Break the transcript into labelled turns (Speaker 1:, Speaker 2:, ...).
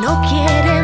Speaker 1: no quiere